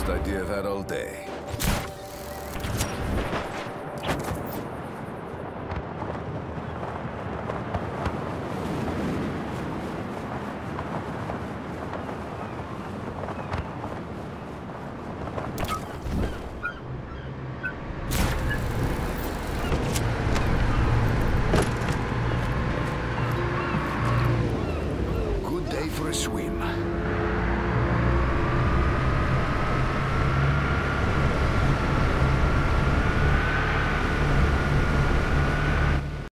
best idea I've had all day. Good day for a swim.